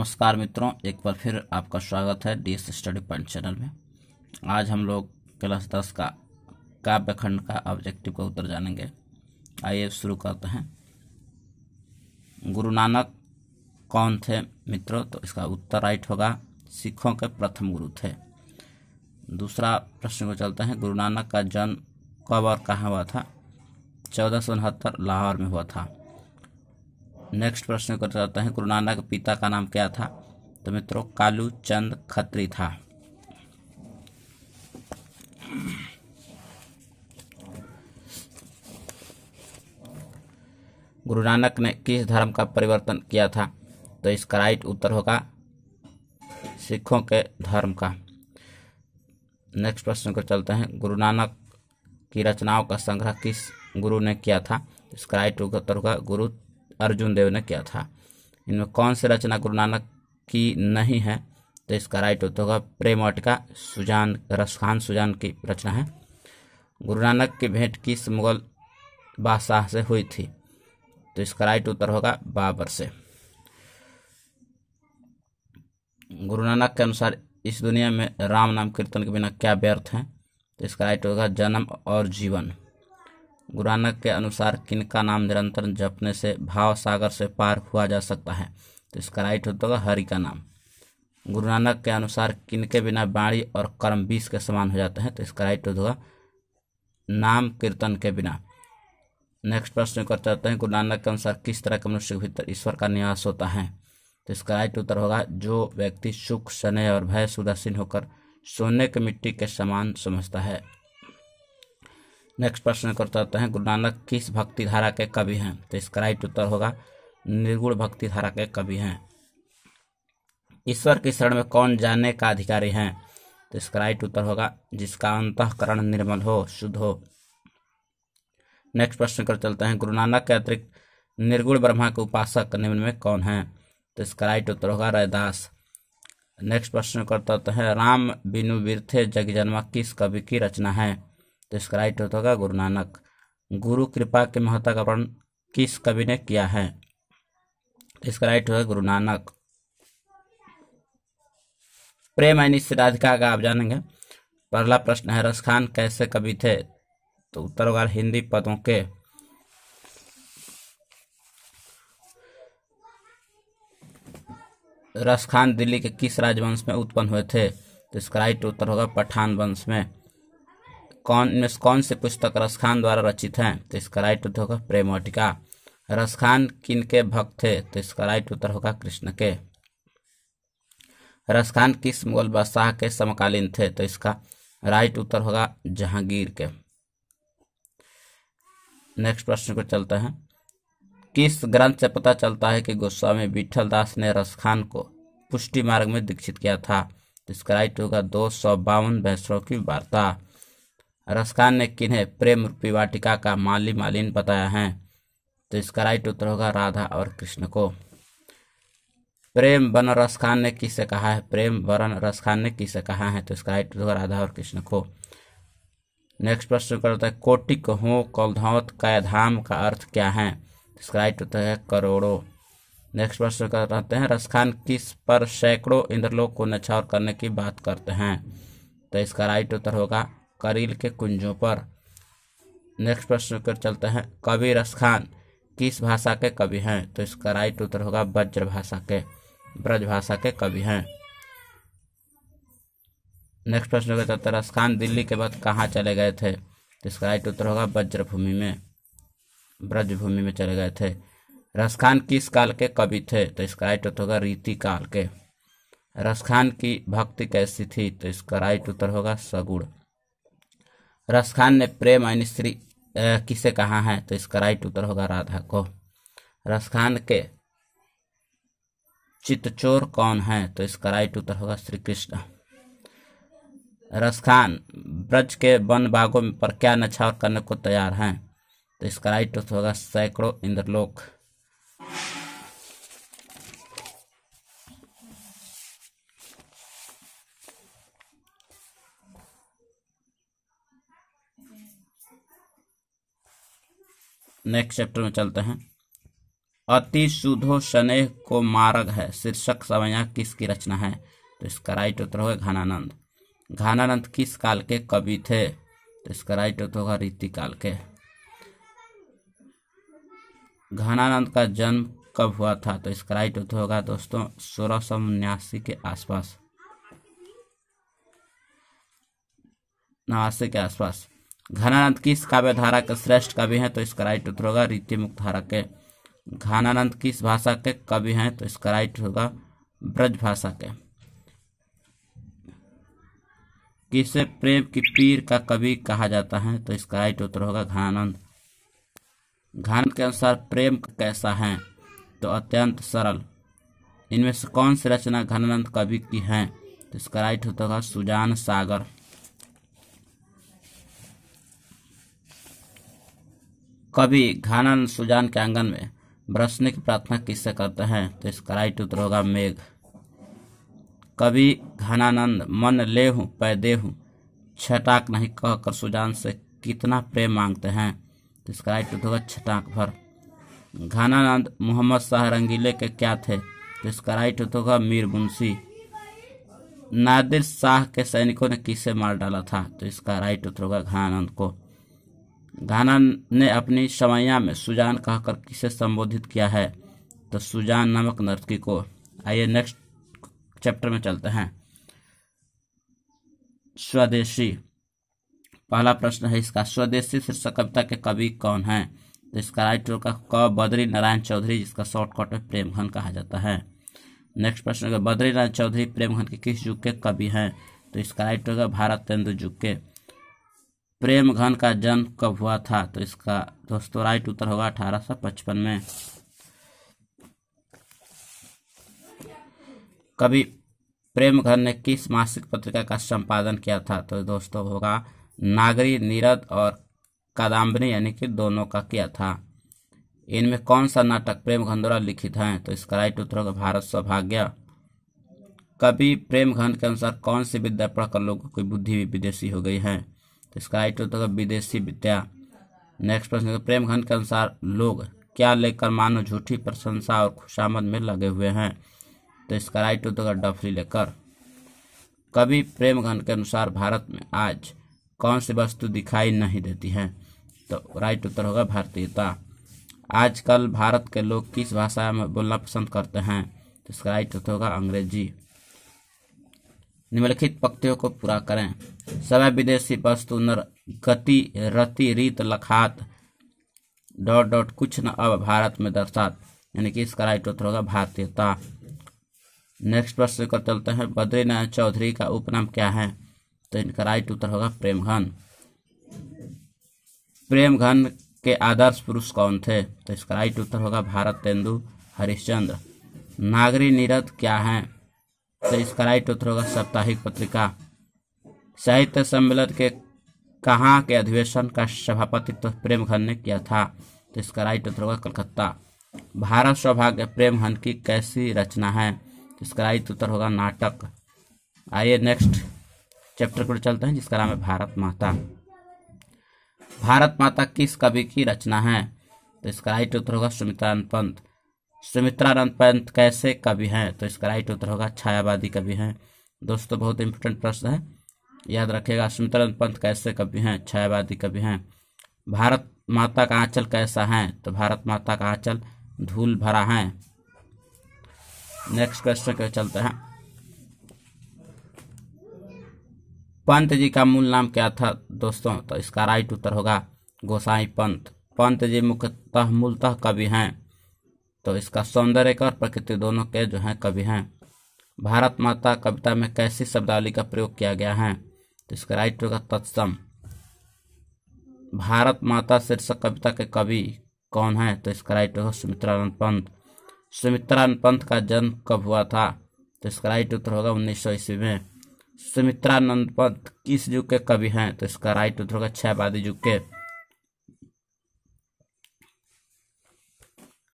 नमस्कार मित्रों, एक बार फिर आपका स्वागत है D S study point channel में। आज हम लोग क्लास दस का काव्य खंड का ऑब्जेक्टिव का उत्तर जानेंगे। आइए शुरू करते हैं। गुरु नानक कौन थे मित्रों? तो इसका उत्तर राइट होगा, सिखों के प्रथम गुरु थे। दूसरा प्रश्न को चलते हैं। गुरु नानक का जन्म कब और कहाँ हुआ था? चौदह लाहौर में हुआ था। नेक्स्ट प्रश्न को चलते हैं। गुरु नानक पिता का नाम क्या था? तो मित्रों कालू चंद खत्री था। गुरु नानक ने किस धर्म का परिवर्तन किया था? तो इसका राइट उत्तर होगा सिखों के धर्म का। नेक्स्ट प्रश्न को चलते हैं। गुरु नानक की रचनाओं का संग्रह किस गुरु ने किया था? इसका राइट उत्तर होगा गुरु अर्जुन देव ने किया था। इनमें कौन सी रचना गुरु नानक की नहीं है तो इसका राइट उत्तर होगा प्रेम वाटिका सुजान, रसखान सुजान की रचना है। गुरु नानक की भेंट किस मुगल बादशाह से हुई थी तो इसका राइट उत्तर होगा बाबर से। गुरु नानक के अनुसार इस दुनिया में राम नाम कीर्तन के बिना क्या व्यर्थ है तो इसका राइट होगा जन्म और जीवन। गुरु नानक के अनुसार किनका नाम निरंतर जपने से, भाव सागर से पार हुआ जा सकता है? तो इसका राइट होता होगा हरि का नाम। गुरु नानक के अनुसार किनके बिना बाणी और कर्म बीस के समान हो जाते हैं? तो इसका राइट होगा नाम कीर्तन के बिना। नेक्स्ट प्रश्न कर चाहते हैं गुरु नानक के अनुसार किस तरह के मनुष्य के भीतर ईश्वर का निवास होता है? तो इसका राइट उत्तर होगा जो व्यक्ति सुख स्नेह और भय सुदासीन होकर सोने की मिट्टी के समान समझता है। नेक्स्ट प्रश्न कर चाहते हैं, गुरु नानक किस भक्ति धारा के कवि हैं? तो इसका राइट उत्तर होगा, निर्गुण भक्ति धारा के कवि हैं। ईश्वर की शरण में कौन जाने का अधिकारी है? तो इसका राइट उत्तर होगा, जिसका अंतकरण निर्मल हो, शुद्ध हो। नेक्स्ट प्रश्न कर चलते हैं, गुरु नानक के अतिरिक्त निर्गुण ब्रह्मा के उपासक निम्न में कौन है? तो इसका राइट उत्तर होगा, रैदास। नेक्स्ट प्रश्न करते हैं, राम बिनु बिरथे जग जन्मा किस कवि की रचना है? तो इसका राइट उत्तर होगा, गुरु नानक। गुरु कृपा के महत्व का वर्णन किस कवि ने किया है? तो इसका राइट होगा, गुरु नानक। प्रेम यानी राधिका का आप जानेंगे। पहला प्रश्न है रसखान कैसे कवि थे? तो उत्तर होगा, हिंदी पदों के। रसखान दिल्ली के किस राजवंश में उत्पन्न हुए थे? तो इसका राइट उत्तर होगा, पठान वंश में। कौन में कौन से पुस्तक रसखान द्वारा रचित हैं? तो इसका राइट उत्तर होगा प्रेम वाटिका रसखान किन के भक्त थे? तो इसका राइट उत्तर होगा कृष्ण के। रसखान किस मुगल बादशाह के समकालीन थे? तो इसका राइट उत्तर होगा जहांगीर के। नेक्स्ट प्रश्न पर चलते हैं। किस ग्रंथ से पता चलता है कि गोस्वामी विठल दास ने रसखान को पुष्टि मार्ग में दीक्षित किया था? तो इसका राइट होगा दो सौ बावन भैंसों की वार्ता। रसखान ने किन्हें प्रेम रूपी वाटिका का माली मालिन बताया है। तो इसका राइट उत्तर होगा राधा और कृष्ण को। प्रेम वन रसखान ने किसे कहा है? प्रेम वरण रसखान ने किसे कहा है? तो इसका राइट होगा राधा और कृष्ण को। नेक्स्ट प्रश्न करता है, कोटिक हो कौलधावत कैधाम का अर्थ क्या है? इसका राइट उत्तर है करोड़ों। नेक्स्ट प्रश्न करते हैं रसखान किस पर सैकड़ों इंद्रलोक को नछावर करने की बात करते हैं? तो इसका राइट उत्तर होगा करील के कुंजों पर। नेक्स्ट प्रश्न कर चलते हैं। कवि रसखान किस भाषा के कवि हैं? तो इसका राइट उत्तर होगा वज्र भाषा के, ब्रज भाषा के कवि हैं। नेक्स्ट प्रश्न का चलता है। रसखान दिल्ली के बाद कहाँ चले गए थे? तो इसका राइट उत्तर होगा वज्रभूमि में, ब्रजभूमि में चले गए थे। रसखान किस काल के कवि थे? तो इसका राइट उत्तर होगा रीति काल के। रसखान की भक्ति कैसी थी? तो इसका राइट उत्तर होगा सगुण रसखान ने प्रेम यानी श्री किसे कहा है? तो इसका राइट उत्तर होगा राधा को। रसखान के चित्तचोर कौन है? तो इसका राइट उत्तर होगा श्री कृष्ण रसखान ब्रज के वन बागों पर क्या नछावर करने को तैयार हैं? तो इसका राइट उत्तर होगा सैकड़ों इंद्रलोक। नेक्स्ट चैप्टर में चलते हैं। अति सुधो स्नेह को मार्ग है, शीर्षक समया किसकी रचना है? तो इसका राइट उत्तर होगा घनानंद। घनानंद किस काल के कवि थे? तो इसका राइट उत्तर होगा रीति काल के। घनानंद का जन्म कब हुआ था? तो इसका राइट उत्तर होगा दोस्तों, सोलह सौ उन्यासी के आसपास। नवासी के आसपास। घनानंद किस काव्य धारा के श्रेष्ठ कवि हैं तो इसका राइट उत्तर होगा रीति मुक्त धारा के। घनानंद किस भाषा के कवि हैं तो इसका राइट होगा ब्रज भाषा के। किसे प्रेम की पीर का कवि कहा जाता है तो इसका राइट उत्तर होगा घनानंद घानंद के अनुसार प्रेम कैसा है तो अत्यंत सरल। इनमें से कौन सी रचना घनानंद कवि की है तो इसका राइट उत्तर होगा सुजान सागर। कवि घानंद सुजान के आँगन में बरसने की प्रार्थना किससे करते हैं? तो इसका राइट उत्तर होगा मेघ। कवि घनानंद, मन ले हूँ पैदे हूँ। छटाक नहीं कहकर सुजान से कितना प्रेम मांगते हैं? तो इसका राइट उत्तर होगा छटाक भर। घनानंद मोहम्मद शाह रंगीले के क्या थे? तो इसका राइट उत्तर होगा मीर मुंशी। नादिर शाह के सैनिकों ने किसे मार डाला था? तो इसका राइट उत्तर होगा घनानंद को। घाना ने अपनी समैया में सुजान कहकर किसे संबोधित किया है? तो सुजान नामक नर्तकी को। आइए नेक्स्ट चैप्टर में चलते हैं। स्वदेशी। पहला प्रश्न है इसका। स्वदेशी शीर्षक कविता के कवि कौन है? तो इसका राइट का क बद्री नारायण चौधरी, जिसका शॉर्टकट है प्रेमघन कहा जाता है। नेक्स्ट प्रश्न बद्री नारायण चौधरी प्रेमघन के किस युग के कवि हैं? तो इसका राइट होगा भारत तेंदु युग के। प्रेम घन का जन्म कब हुआ था? तो इसका दोस्तों राइट उत्तर होगा अठारह सौ पचपन में। कवि प्रेम घन ने किस मासिक पत्रिका का संपादन किया था? तो दोस्तों होगा नागरी, नीरद और कादाम्बनी यानी कि दोनों का किया था। इनमें कौन सा नाटक प्रेम घन द्वारा लिखित है? तो इसका राइट उत्तर होगा भारत सौभाग्य। कवि प्रेम घन के अनुसार कौन सी विद्या पढ़कर लोगों की बुद्धि भी विदेशी हो गई है? तो इसका राइट उत्तर विदेशी विद्या। नेक्स्ट प्रश्न प्रेम घन के अनुसार लोग क्या लेकर मानो झूठी प्रशंसा और खुशामद में लगे हुए हैं? तो इसका राइट उत्तर डफरी लेकर। कभी प्रेम घन के अनुसार भारत में आज कौन सी वस्तु दिखाई नहीं देती है? तो राइट उत्तर होगा भारतीयता। आजकल भारत के लोग किस भाषा में बोलना पसंद करते हैं? तो इसका राइट उत्तर होगा अंग्रेज़ी। निम्नलिखित पक्तियों को पूरा करें। सभी विदेशी वस्तु नर गति रति रीत लखात डॉट डॉट कुछ न अब भारत में दर्शात। यानी कि इसका राइट उत्तर होगा भारतीयता। नेक्स्ट प्रश्न को चलते हैं। बद्रीनाथ चौधरी का उपनाम क्या है? तो इनका राइट उत्तर होगा प्रेमघन। प्रेमघन के आदर्श पुरुष कौन थे? तो इसका राइट उत्तर होगा भारत तेंदु हरिश्चंद्र। नागरी नीरद क्या है? तो इसका राइट उत्तर होगा साप्ताहिक पत्रिका साहित्य सम्मेलन के कहाँ के अधिवेशन का सभापतित्व तो प्रेम घन ने किया था? तो इसका राइट उत्तर होगा कलकत्ता। भारत सौभाग्य प्रेम घन की कैसी रचना है? तो इसका राइट उत्तर होगा नाटक। आइए नेक्स्ट चैप्टर को चलते हैं, जिसका नाम है भारत माता। भारत माता किस कवि की रचना है? तो इसका राइट उत्तर होगा सुमित्रा पंत। सुमित्रानंद पंत कैसे कवि हैं? तो इसका राइट उत्तर होगा, छायावादी कवि हैं। दोस्तों, बहुत इंपॉर्टेंट प्रश्न है। याद रखिएगा सुमित्रानंद पंत कैसे कवि हैं? छायावादी कवि हैं। भारत माता का आंचल कैसा है? तो भारत माता का आंचल धूल भरा है। नेक्स्ट क्वेश्चन के चलते हैं। पंत जी का मूल नाम क्या था? दोस्तों तो इसका राइट उत्तर होगा, गोसाई पंत। पंत जी मुख्यतः मूलतः कवि हैं। तो इसका सौंदर्य और प्रकृति दोनों के जो हैं कवि हैं। भारत माता कविता में कैसी शब्दावली का प्रयोग किया गया है? तो इसका राइट होगा तत्सम। भारत माता शीर्षक कविता के कवि कौन है? तो इसका राइट होगा सुमित्रानंद पंत। सुमित्रानंद पंत का जन्म कब हुआ था? तो इसका राइट उत्तर होगा उन्नीस सौ ईस्वी में। सुमित्रानंद पंत किस युग के कवि हैं? तो इसका राइट उत्तर होगा छह युग के।